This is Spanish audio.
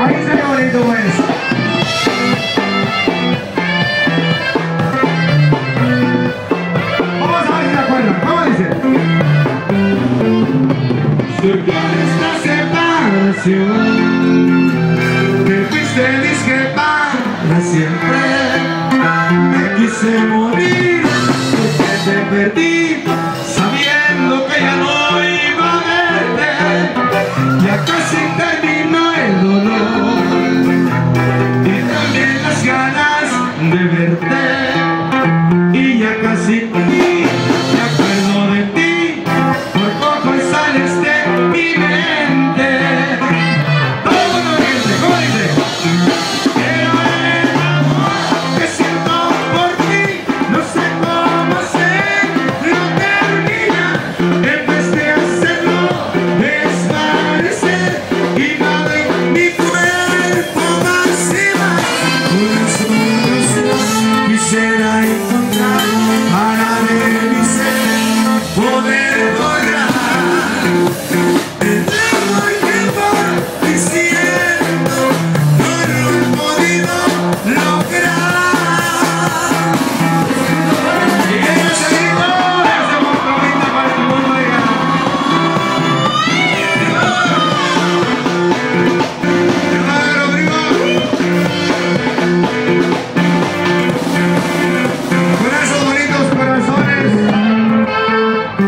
Ahí se ve bonito pues. esta separación. Te fuiste disque para siempre. Me quise morir. Porque te perdí. verte y ya casi